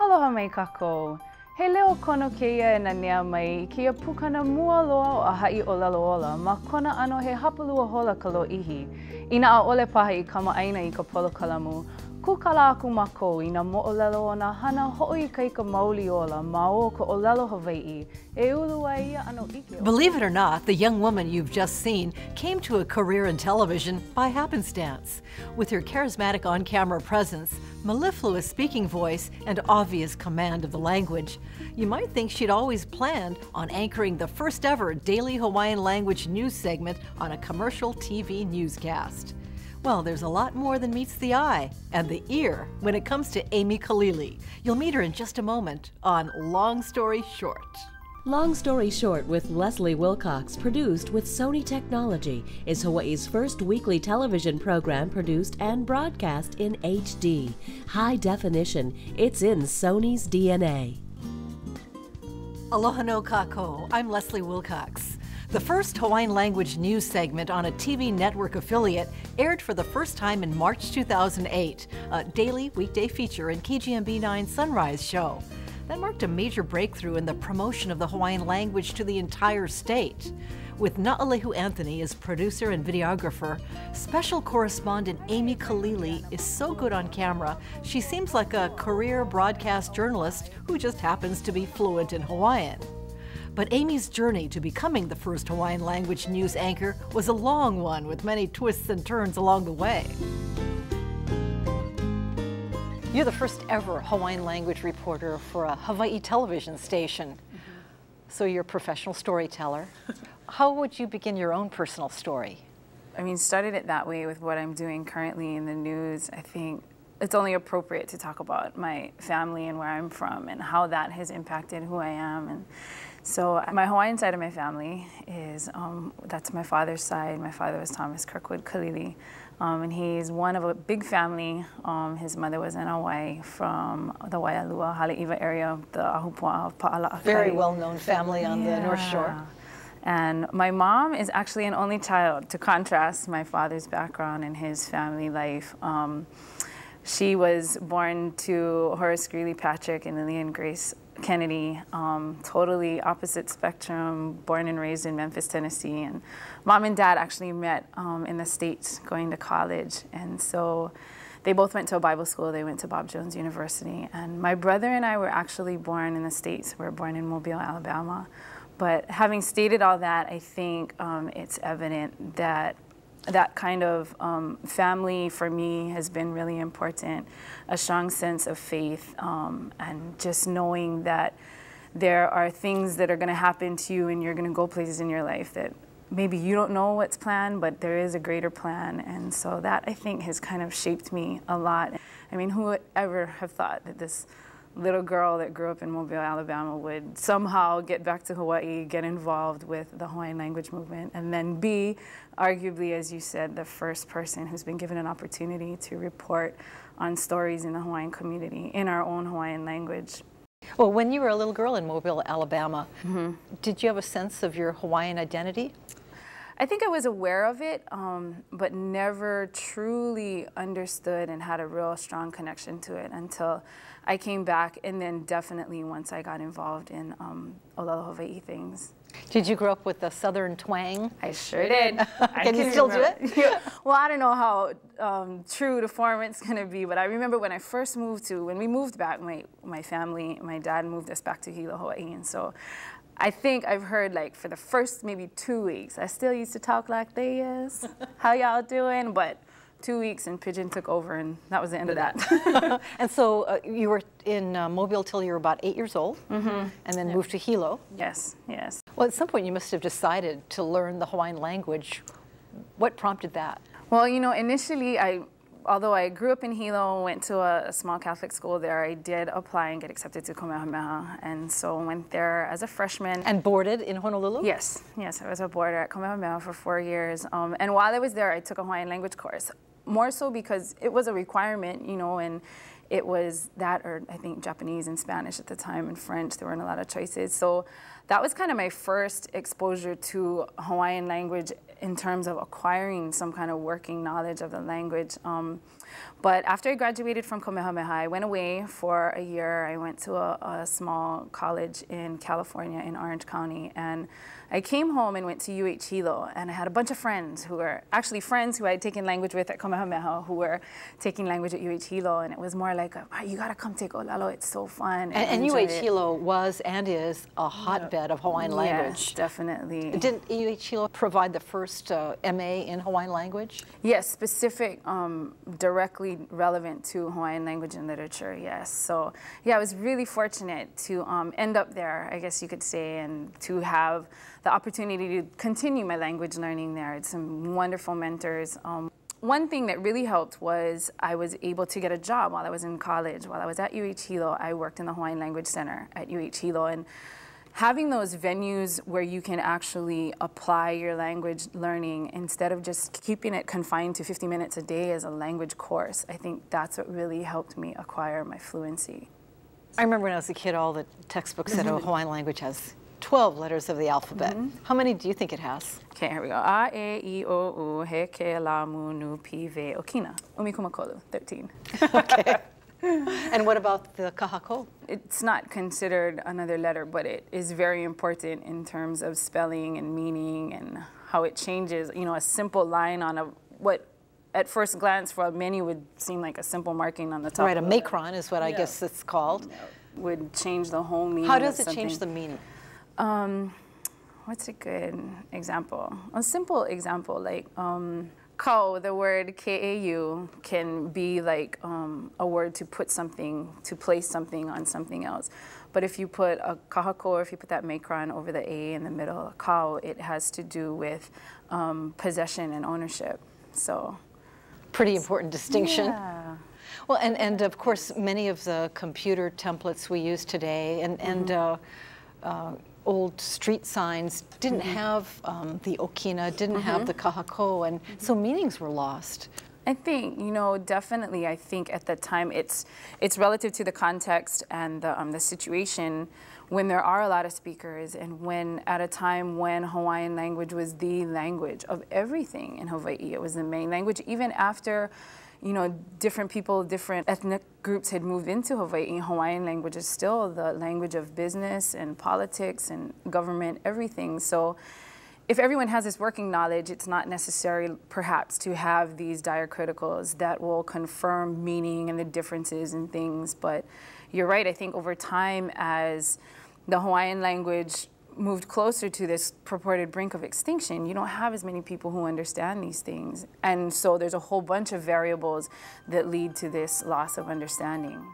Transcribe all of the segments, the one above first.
Aloha mai kako. He leo kono keia e na nea mai kia pukana mua loa o a hai o lalo ola ma kona ano he hapalua hola ka lo ihi. Ina a ole paha i kama aina i ka polo kalamu. Aku mako i mo'olelo hana ola olelo Hawaii e ulu ia ano ike. Believe it or not, the young woman you've just seen came to a career in television by happenstance. With her charismatic on-camera presence, mellifluous speaking voice, and obvious command of the language, you might think she'd always planned on anchoring the first ever daily Hawaiian language news segment on a commercial TV newscast. Well, there's a lot more than meets the eye and the ear when it comes to Amy Kalili. You'll meet her in just a moment on Long Story Short. Long Story Short with Leslie Wilcox, produced with Sony Technology, is Hawaii's first weekly television program produced and broadcast in HD. High definition, it's in Sony's DNA. Aloha no kako, I'm Leslie Wilcox. The first Hawaiian language news segment on a TV network affiliate aired for the first time in March 2008, a daily weekday feature in KGMB 9 Sunrise Show. That marked a major breakthrough in the promotion of the Hawaiian language to the entire state. With Na'alehu Anthony as producer and videographer, special correspondent Amy Kalili is so good on camera, she seems like a career broadcast journalist who just happens to be fluent in Hawaiian. But Amy's journey to becoming the first Hawaiian language news anchor was a long one with many twists and turns along the way. You're the first ever Hawaiian language reporter for a Hawaii television station. Mm -hmm. So you're a professional storyteller. How would you begin your own personal story? I mean, started it that way with what I'm doing currently in the news. I think it's only appropriate to talk about my family and where I'm from and how that has impacted who I am and so my Hawaiian side of my family is, um, that's my father's side. My father was Thomas Kirkwood Kalili. Um, and he's one of a big family. Um, his mother was in Hawaii from the Waialua, Haleiwa area, the Ahupua of Pa'ala'akai. Very well-known family on yeah. the North Shore. And my mom is actually an only child, to contrast my father's background and his family life. She was born to Horace Greeley Patrick and Lillian Grace Kennedy, um, totally opposite spectrum, born and raised in Memphis, Tennessee. And mom and dad actually met um, in the States going to college. And so they both went to a Bible school. They went to Bob Jones University. And my brother and I were actually born in the States. We were born in Mobile, Alabama. But having stated all that, I think um, it's evident that that kind of um, family for me has been really important. A strong sense of faith um, and just knowing that there are things that are going to happen to you and you're going to go places in your life that maybe you don't know what's planned, but there is a greater plan. And so that I think has kind of shaped me a lot. I mean, who would ever have thought that this little girl that grew up in Mobile, Alabama would somehow get back to Hawaii, get involved with the Hawaiian language movement, and then be, arguably, as you said, the first person who's been given an opportunity to report on stories in the Hawaiian community in our own Hawaiian language. Well, when you were a little girl in Mobile, Alabama, mm -hmm. did you have a sense of your Hawaiian identity? I think I was aware of it, um, but never truly understood and had a real strong connection to it until I came back, and then definitely once I got involved in um, things. Did you grow up with the southern twang? I sure did. I can you still remember. do it? well, I don't know how um, true to form it's going to be, but I remember when I first moved to, when we moved back, my, my family, my dad moved us back to Hilo, Hawaii, and so I think I've heard like for the first maybe two weeks, I still used to talk like they is. How y'all doing? But two weeks and Pidgin took over and that was the end of that. and so uh, you were in uh, Mobile till you were about eight years old mm -hmm. and then moved to Hilo. Yes, yes. Well, at some point you must have decided to learn the Hawaiian language. What prompted that? Well, you know, initially I although I grew up in Hilo, went to a, a, small Catholic school there, I did apply and get accepted to Kamehameha. And so went there as a freshman. And boarded in Honolulu? Yes, yes, I was a boarder at Kamehameha for four years. Um, and while I was there, I took a Hawaiian language course, more so because it was a requirement, you know, and it was that or I think Japanese and Spanish at the time and French, there weren't a lot of choices. So that was kind of my first exposure to Hawaiian language in terms of acquiring some kind of working knowledge of the language. Um, but after I graduated from Kamehameha, I went away for a year. I went to a, a small college in California in Orange County and I came home and went to UH Hilo, and I had a bunch of friends who were actually friends who I had taken language with at Kamehameha who were taking language at UH Hilo, and it was more like, a, you gotta come take Olelo, it's so fun. And, and UH Hilo was and is a hotbed of Hawaiian yes, language. definitely. Didn't UH Hilo provide the first uh, MA in Hawaiian language? Yes, specific, um, directly relevant to Hawaiian language and literature, yes. So yeah, I was really fortunate to um, end up there, I guess you could say, and to have the opportunity to continue my language learning there. It's some wonderful mentors. Um, one thing that really helped was I was able to get a job while I was in college. While I was at UH Hilo, I worked in the Hawaiian Language Center at UH Hilo. And having those venues where you can actually apply your language learning instead of just keeping it confined to 50 minutes a day as a language course, I think that's what really helped me acquire my fluency. I remember when I was a kid, all the textbooks said, oh, Hawaiian language has 12 letters of the alphabet. Mm -hmm. How many do you think it has? Okay, here we go. A, E, I, O, U, He, Ke, La, Mu, Nu, Pi, Ve, Okina. Umikumakolu, 13. okay. and what about the kahako? It's not considered another letter, but it is very important in terms of spelling and meaning and how it changes. You know, a simple line on a what at first glance for many would seem like a simple marking on the top. Right, a macron is what yeah. I guess it's called. Would change the whole meaning. How does it change the meaning? Um, what's a good example? A simple example, like um, kau, the word K-A-U can be like um, a word to put something, to place something on something else. But if you put a kahako, or if you put that macron over the A in the middle, kau, it has to do with um, possession and ownership. So, pretty important distinction. Yeah. Well, and, and of course, many of the computer templates we use today, and, and mm -hmm. uh, uh, old street signs didn't mm -hmm. have um, the okina, didn't mm -hmm. have mm-hmm. the kahako, and mm -hmm. so meanings were lost. I think you know definitely. I think at that time it's it's relative to the context and the um, the situation when there are a lot of speakers and when at a time when Hawaiian language was the language of everything in Hawaii. It was the main language even after you know, different people, different ethnic groups had moved into Hawaii. Hawaiian language is still the language of business and politics and government, everything. So if everyone has this working knowledge, it's not necessary perhaps to have these diacriticals that will confirm meaning and the differences and things. But you're right, I think over time as the Hawaiian language moved closer to this purported brink of extinction, you don't have as many people who understand these things. And so there's a whole bunch of variables that lead to this loss of understanding.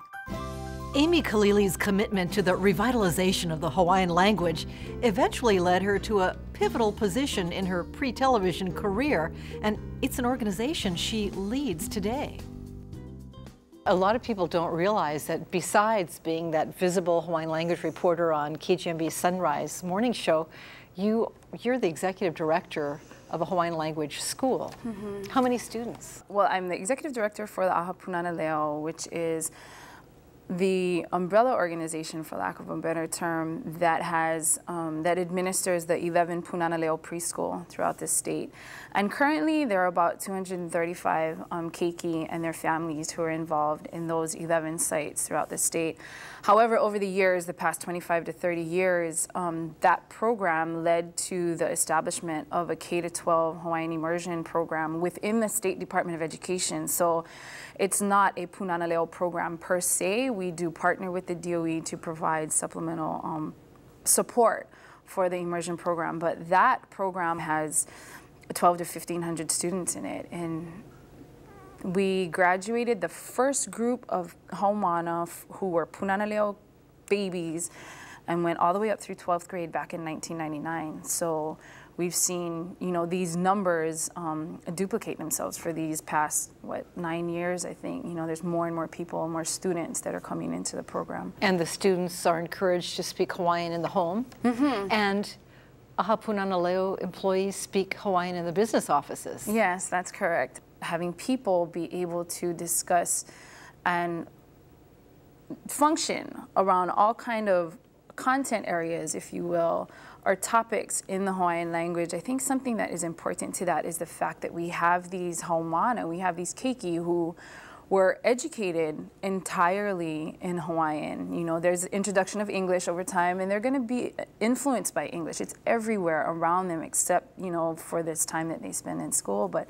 Amy Kalili's commitment to the revitalization of the Hawaiian language eventually led her to a pivotal position in her pre-television career, and it's an organization she leads today. A lot of people don't realize that besides being that visible Hawaiian language reporter on KGMB Sunrise morning show, you, you're the executive director of a Hawaiian language school. Mm -hmm. How many students? Well, I'm the executive director for the Aha Punana Leo, which is the umbrella organization, for lack of a better term, that has um, that administers the 11 Punana Leo preschool throughout the state. And currently, there are about 235 um, keiki and their families who are involved in those 11 sites throughout the state. However, over the years, the past 25 to 30 years, um, that program led to the establishment of a K-12 Hawaiian immersion program within the State Department of Education. So it's not a Punana Leo program per se. We do partner with the DOE to provide supplemental um, support for the immersion program, but that program has 12 to 1500 students in it. And we graduated the first group of Haumana who were Punana Leo babies and went all the way up through 12th grade back in 1999. So we've seen, you know, these numbers um, duplicate themselves for these past, what, nine years, I think. You know, there's more and more people, more students that are coming into the program. And the students are encouraged to speak Hawaiian in the home. Mm -hmm. And Aha Punana Leo employees speak Hawaiian in the business offices. Yes, that's correct having people be able to discuss and function around all kind of content areas, if you will, or topics in the Hawaiian language, I think something that is important to that is the fact that we have these Haumana, we have these keiki who were educated entirely in Hawaiian. You know, there's introduction of English over time, and they're going to be influenced by English. It's everywhere around them, except you know for this time that they spend in school. But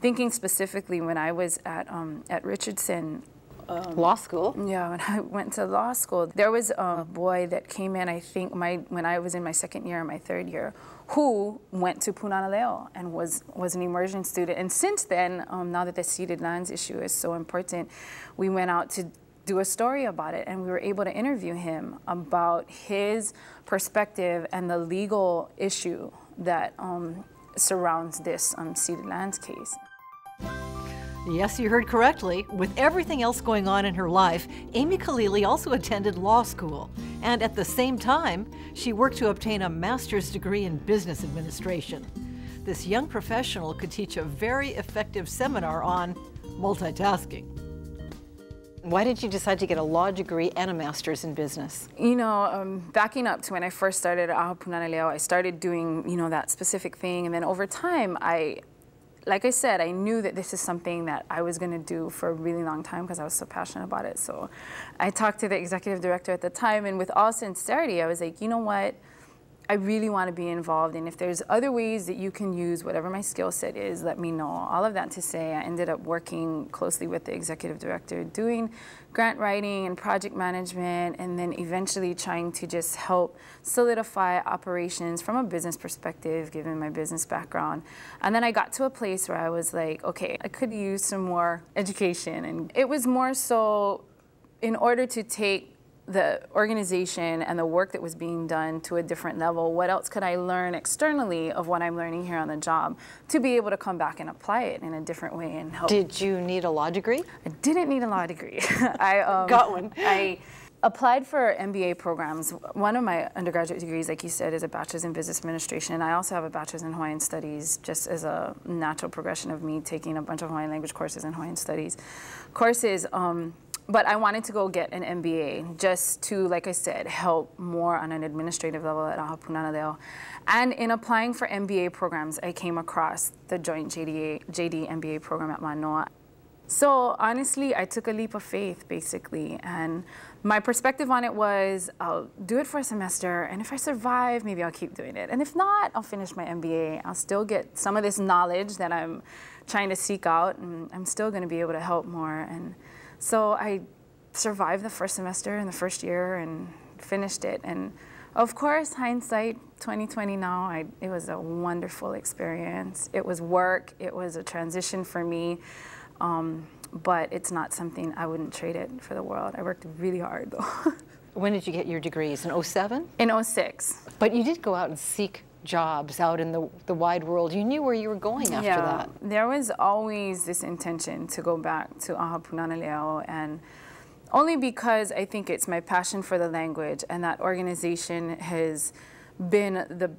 thinking specifically, when I was at um, at Richardson, um, law school. Yeah, when I went to law school, there was a boy that came in. I think my when I was in my second year, and my third year, who went to Punana Leo and was, was an immersion student. And since then, um, now that the ceded lands issue is so important, we went out to do a story about it and we were able to interview him about his perspective and the legal issue that um, surrounds this um, ceded lands case. Yes, you heard correctly. With everything else going on in her life, Amy Kalili also attended law school. And at the same time, she worked to obtain a master's degree in business administration. This young professional could teach a very effective seminar on multitasking. Why did you decide to get a law degree and a master's in business? You know, um, backing up to when I first started at Ahapunana Leo, I started doing, you know, that specific thing. And then over time, I, like I said, I knew that this is something that I was going to do for a really long time because I was so passionate about it. So I talked to the executive director at the time, and with all sincerity, I was like, you know what? I really want to be involved, and if there's other ways that you can use whatever my skill set is, let me know. All of that to say, I ended up working closely with the executive director, doing grant writing and project management, and then eventually trying to just help solidify operations from a business perspective, given my business background. And then I got to a place where I was like, okay, I could use some more education, and it was more so in order to take the organization and the work that was being done to a different level, what else could I learn externally of what I'm learning here on the job to be able to come back and apply it in a different way and help. Did you need a law degree? I didn't need a law degree. I um, got one. I applied for MBA programs. One of my undergraduate degrees, like you said, is a bachelor's in business administration. And I also have a bachelor's in Hawaiian studies, just as a natural progression of me taking a bunch of Hawaiian language courses and Hawaiian studies courses. Um, but I wanted to go get an MBA just to, like I said, help more on an administrative level at Ahapunana Leo. And in applying for MBA programs, I came across the joint JD, JD MBA program at Manoa. So honestly, I took a leap of faith, basically. And my perspective on it was, I'll do it for a semester, and if I survive, maybe I'll keep doing it. And if not, I'll finish my MBA. I'll still get some of this knowledge that I'm trying to seek out, and I'm still going to be able to help more. And so I survived the first semester in the first year and finished it. And of course, hindsight, 2020 now, I, it was a wonderful experience. It was work, it was a transition for me, um, but it's not something I wouldn't trade it for the world. I worked really hard though. when did you get your degrees? In 07? In 06. But you did go out and seek jobs out in the, the wide world. You knew where you were going after yeah, that. There was always this intention to go back to Ahapunana Leo and only because I think it's my passion for the language and that organization has been the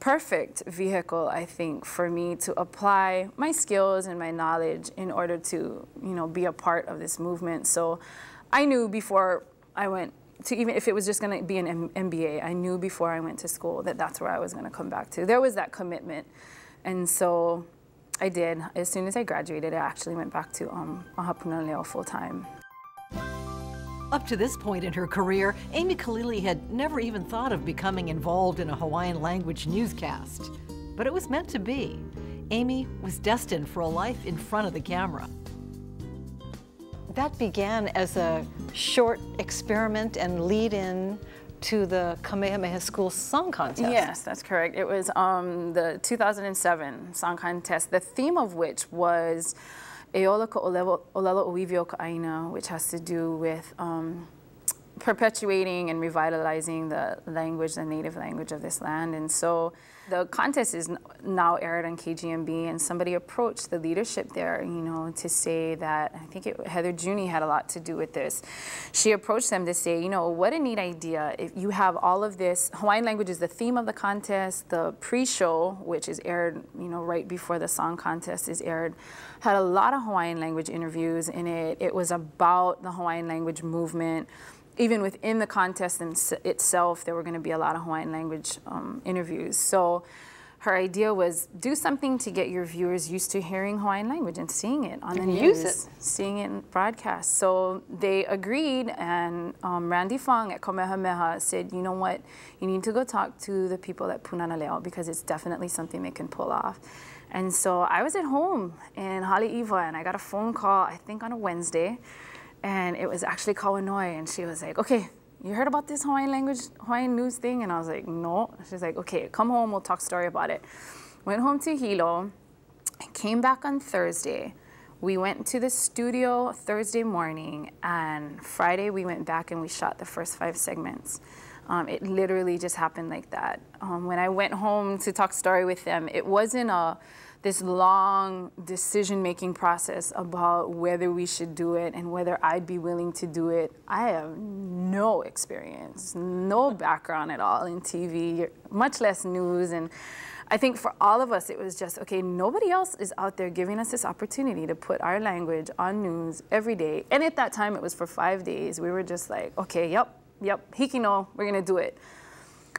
perfect vehicle, I think, for me to apply my skills and my knowledge in order to, you know, be a part of this movement. So I knew before I went to even if it was just going to be an M MBA, I knew before I went to school that that's where I was going to come back to. There was that commitment, and so I did. As soon as I graduated, I actually went back to um, Ahapunana Leo full time. Up to this point in her career, Amy Kalili had never even thought of becoming involved in a Hawaiian language newscast. But it was meant to be. Amy was destined for a life in front of the camera that began as a short experiment and lead in to the Kamehameha School Song Contest. Yes, that's correct. It was um, the 2007 Song Contest, the theme of which was Eola Olelo Ka'aina, which has to do with um, perpetuating and revitalizing the language, the native language of this land. And so the contest is now aired on KGMB, and somebody approached the leadership there, you know, to say that I think it, Heather Giugni had a lot to do with this. She approached them to say, you know, what a neat idea if you have all of this. Hawaiian language is the theme of the contest. The pre-show, which is aired, you know, right before the song contest is aired, had a lot of Hawaiian language interviews in it. It was about the Hawaiian language movement even within the contest itself, there were going to be a lot of Hawaiian language um, interviews. So her idea was do something to get your viewers used to hearing Hawaiian language and seeing it on the news, seeing it in broadcast. So they agreed, and um, Randy Fong at Kamehameha said, you know what, you need to go talk to the people at Punana Leo because it's definitely something they can pull off. And so I was at home in Haleiwa, and I got a phone call, I think on a Wednesday, and it was actually Kauanoe, and she was like, okay, you heard about this Hawaiian language, Hawaiian news thing? And I was like, no. She's like, okay, come home, we'll talk story about it. Went home to Hilo, came back on Thursday. We went to the studio Thursday morning, and Friday we went back and we shot the first five segments. Um, it literally just happened like that. Um, when I went home to talk story with them, it wasn't a this long decision making process about whether we should do it and whether I'd be willing to do it. I have no experience, no background at all in TV, much less news. And I think for all of us, it was just okay, nobody else is out there giving us this opportunity to put our language on news every day. And at that time, it was for five days. We were just like, okay, yep, yep, hikino, we're gonna do it.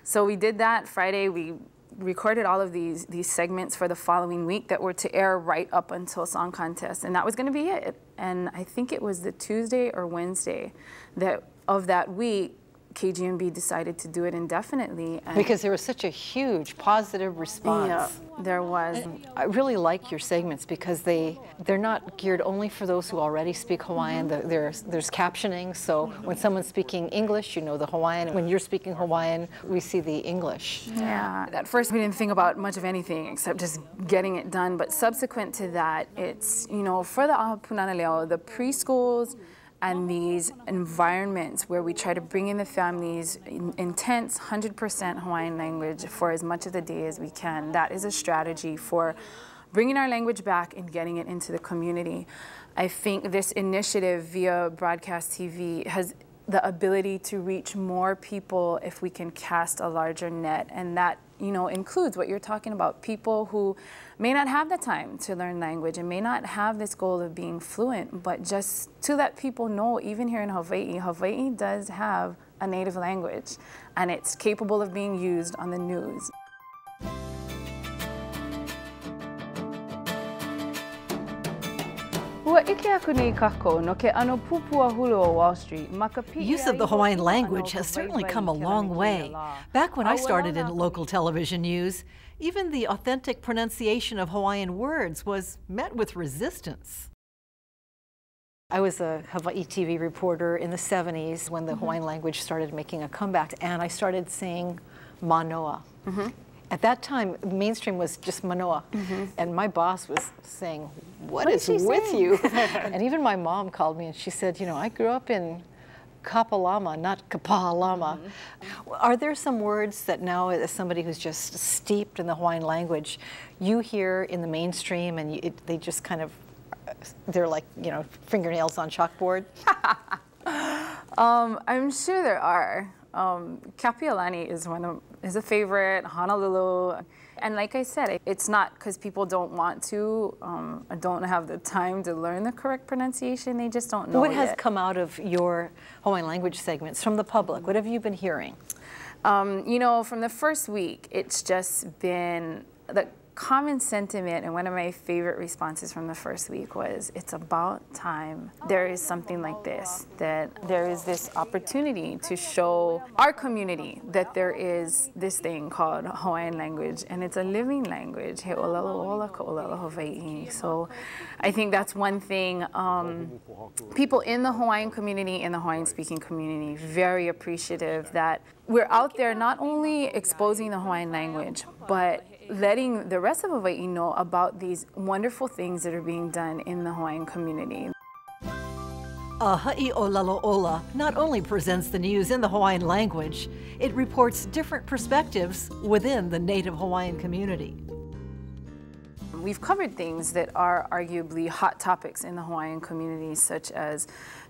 So we did that Friday. We recorded all of these these segments for the following week that were to air right up until song contest and that was to be it and i think it was the tuesday or wednesday that of that week KGMB decided to do it indefinitely. because there was such a huge positive response. Yeah, there was. I really like your segments because they they're not geared only for those who already speak Hawaiian. Mm-hmm. There's there's captioning, so when someone's speaking English, you know the Hawaiian. When you're speaking Hawaiian, we see the English. Yeah. At first, we didn't think about much of anything except just getting it done. But subsequent to that, it's you know for the Ahapunana Leo, the preschools and these environments where we try to bring in the families in intense 100% Hawaiian language for as much of the day as we can. That is a strategy for bringing our language back and getting it into the community. I think this initiative via broadcast TV has the ability to reach more people if we can cast a larger net and that you know includes what you're talking about. People who may not have the time to learn language and may not have this goal of being fluent but just to let people know even here in Hawaii Hawaii does have a native language and it's capable of being used on the news Use of the Hawaiian language has certainly come a long way. Back when I started in local television news, even the authentic pronunciation of Hawaiian words was met with resistance. I was a Hawaii TV reporter in the 70s when the mm -hmm. Hawaiian language started making a comeback, and I started saying manoa. Mm -hmm. At that time, mainstream was just Manoa. Mm -hmm. And my boss was saying, what, what is with saying? you? and even my mom called me and she said, you know, I grew up in Kapalama, not Kapalama. Mm -hmm. Are there some words that now, as somebody who's just steeped in the Hawaiian language, you hear in the mainstream and you, it, they just kind of, they're like, you know, fingernails on chalkboard? um, I'm sure there are. Um, Kapiolani is one of is a favorite. Honolulu, and like I said, it's not because people don't want to, um, don't have the time to learn the correct pronunciation. They just don't know. What has come out of your Hawaiian language segments from the public? What have you been hearing? Um, you know, from the first week, it's just been the common sentiment and one of my favorite responses from the first week was it's about time there is something like this that there is this opportunity to show our community that there is this thing called Hawaiian language and it's a living language. So I think that's one thing um, people in the Hawaiian community in the Hawaiian speaking community very appreciative that we're out there not only exposing the Hawaiian language but letting the rest of Hawaii know about these wonderful things that are being done in the Hawaiian community. Aha'i Olelo Ola not only presents the news in the Hawaiian language, it reports different perspectives within the native Hawaiian community. We've covered things that are arguably hot topics in the Hawaiian community, such as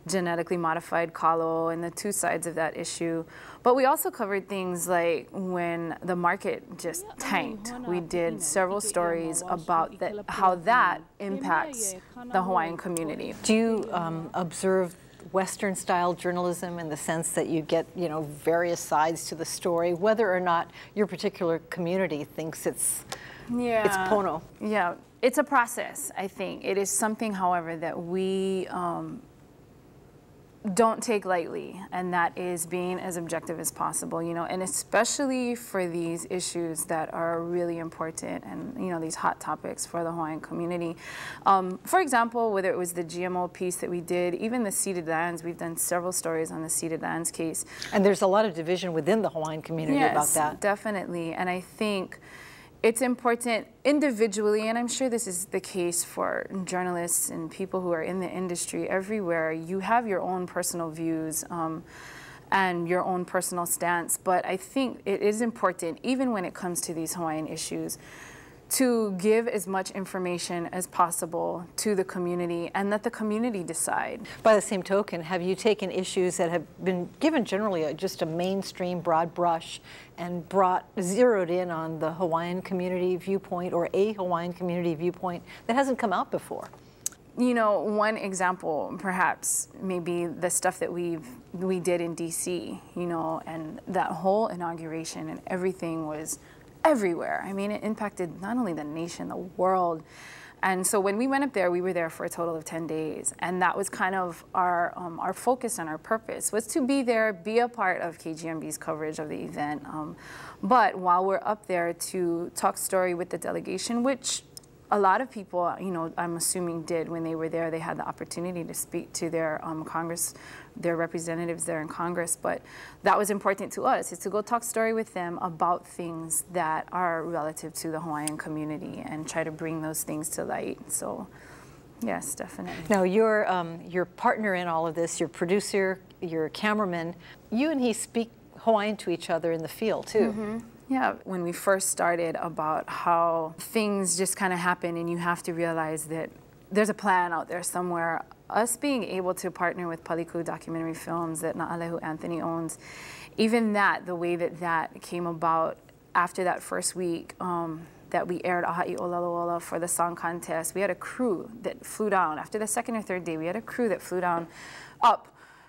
genetically modified kalo and the two sides of that issue. But we also covered things like when the market just tanked. We did several stories about that, how that impacts the Hawaiian community. Do you um, observe Western style journalism in the sense that you get, you know, various sides to the story, whether or not your particular community thinks it's yeah. it's Pono. Yeah, it's a process, I think. It is something, however, that we um, don't take lightly, and that is being as objective as possible, you know, and especially for these issues that are really important and, you know, these hot topics for the Hawaiian community. Um, for example, whether it was the GMO piece that we did, even the ceded lands, we've done several stories on the ceded lands case. And there's a lot of division within the Hawaiian community yes, about that. definitely. And I think it's important individually, and I'm sure this is the case for journalists and people who are in the industry everywhere. You have your own personal views um, and your own personal stance, but I think it is important, even when it comes to these Hawaiian issues, to give as much information as possible to the community and let the community decide. By the same token, have you taken issues that have been given generally a, just a mainstream broad brush and brought zeroed in on the Hawaiian community viewpoint or a Hawaiian community viewpoint that hasn't come out before? You know, one example, perhaps, maybe the stuff that we we did in D.C. You know, and that whole inauguration and everything was everywhere. I mean, it impacted not only the nation, the world. And so when we went up there, we were there for a total of 10 days. And that was kind of our, um, our focus and our purpose was to be there, be a part of KGMB's coverage of the event. Um, but while we're up there to talk story with the delegation, which a lot of people, you know, I'm assuming did when they were there. They had the opportunity to speak to their um, Congress, their representatives there in Congress. But that was important to us, is to go talk story with them about things that are relative to the Hawaiian community and try to bring those things to light. So, yes, definitely. Now, your um, your partner in all of this, your producer, your cameraman, you and he speak Hawaiian to each other in the field too. Mm -hmm. Yeah, when we first started about how things just kind of happen and you have to realize that there's a plan out there somewhere. Us being able to partner with Paliku Documentary Films that Na'alehu Anthony owns, even that, the way that that came about after that first week um, that we aired Aha'i Olelo Ola for the song contest, we had a crew that flew down. After the second or third day, we had a crew that flew down up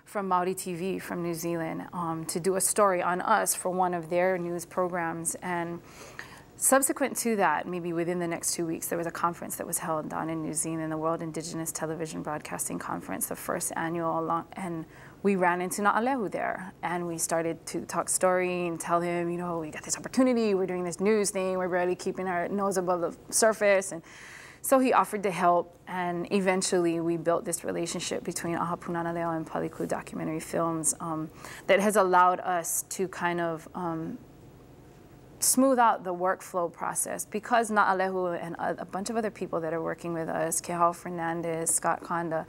from Maori TV from New Zealand um, to do a story on us for one of their news programs. And subsequent to that, maybe within the next two weeks, there was a conference that was held down in New Zealand, the World Indigenous Television Broadcasting Conference, the first annual, and we ran into Na'alehu there and we started to talk story and tell him, you know, we got this opportunity, we're doing this news thing, we're barely keeping our nose above the surface. And so he offered to help, and eventually we built this relationship between Aha and Paliku Documentary Films um, that has allowed us to kind of um, smooth out the workflow process because Na'alehu and a, bunch of other people that are working with us, Kehal Fernandez, Scott Conda,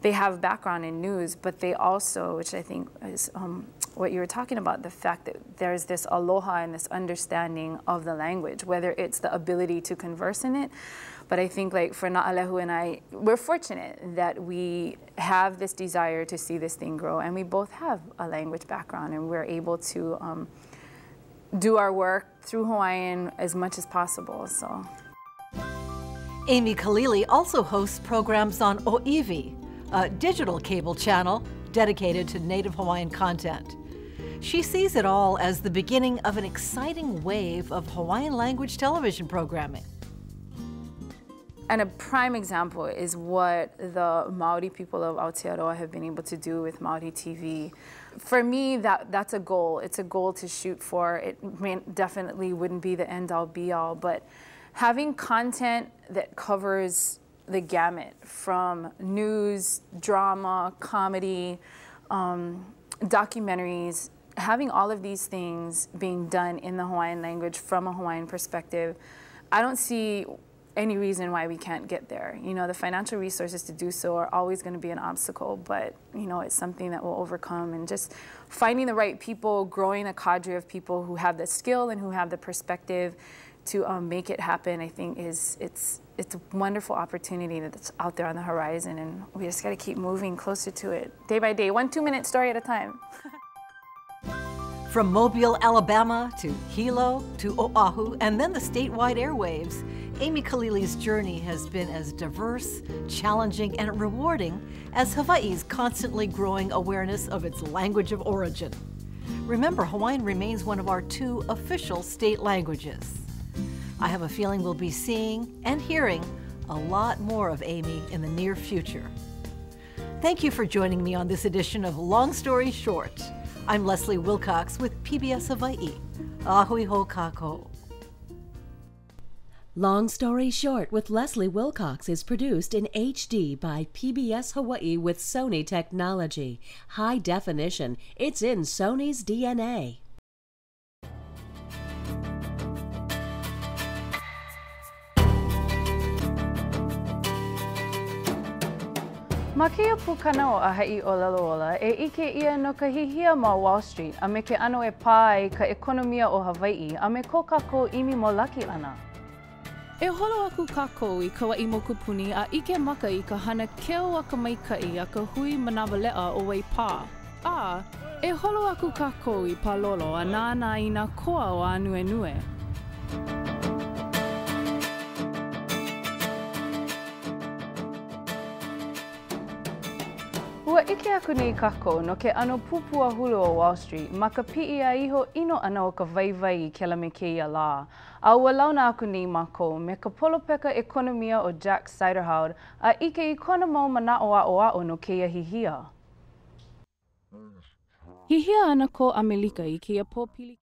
they have background in news, but they also, which I think is um, what you were talking about, the fact that there's this aloha and this understanding of the language, whether it's the ability to converse in it, but I think like for Na'alehu and I, we're fortunate that we have this desire to see this thing grow and we both have a language background and we're able to um, do our work through Hawaiian as much as possible, so. Amy Kalili also hosts programs on Oiwi, a digital cable channel dedicated to Native Hawaiian content. She sees it all as the beginning of an exciting wave of Hawaiian language television programming. And a prime example is what the Maori people of Aotearoa have been able to do with Maori TV. For me, that, that's a goal. It's a goal to shoot for. It may, definitely wouldn't be the end all be all, but having content that covers the gamut from news, drama, comedy, um, documentaries, having all of these things being done in the Hawaiian language from a Hawaiian perspective, I don't see any reason why we can't get there. You know, the financial resources to do so are always going to be an obstacle, but you know, it's something that we'll overcome and just finding the right people, growing a cadre of people who have the skill and who have the perspective to um, make it happen, I think is it's it's a wonderful opportunity that's out there on the horizon and we just got to keep moving closer to it day by day, one two minute story at a time. From Mobile, Alabama to Hilo to Oahu and then the statewide airwaves, Amy Kalili's journey has been as diverse, challenging, and rewarding as Hawaii's constantly growing awareness of its language of origin. Remember, Hawaiian remains one of our two official state languages. I have a feeling we'll be seeing and hearing a lot more of Amy in the near future. Thank you for joining me on this edition of Long Story Short. I'm Leslie Wilcox with PBS Hawaii. Ahui ho kako. Long Story Short with Leslie Wilcox is produced in HD by PBS Hawaii with Sony Technology. High definition, it's in Sony's DNA. Ma keia pukana o Ahai o Lalola e ike ia no ka ma Wall Street a me ke ano e pai ka ekonomia o Hawaii a me ko kako imi mo laki ana. E holo aku kākou i ka wai mokupuni a ike maka i ka hana keo a ka maikai a ka hui manawalea o wei pā. A, e holo aku kākou i palolo a nāna i nā koa o anue nue. Ua ike aku nei kako no ke ano pupua hulu o Wall Street ma ka pii a iho ino ana o ka vaivai i ke la keia la. Aua launa aku ni mako me ka polopeka ekonomia o Jack Siderhoud a ike i kona mau mana o a o a o no keia hihia. Hihia ana ko Amelika i kia pōpili.